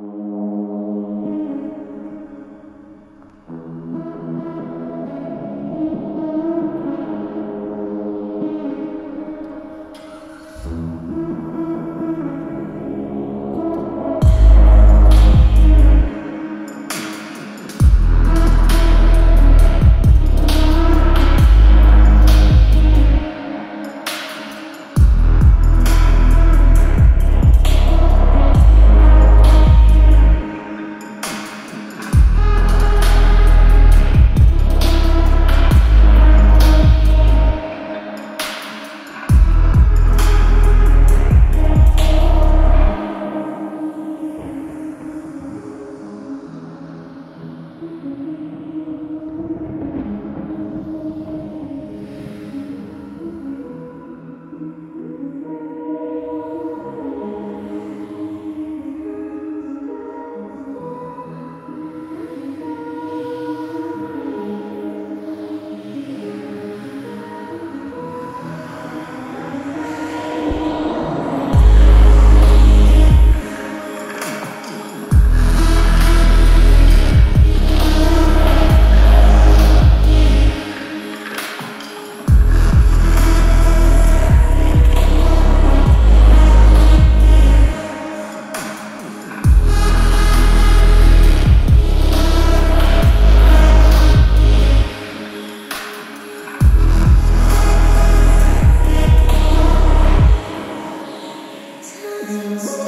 you Jesus.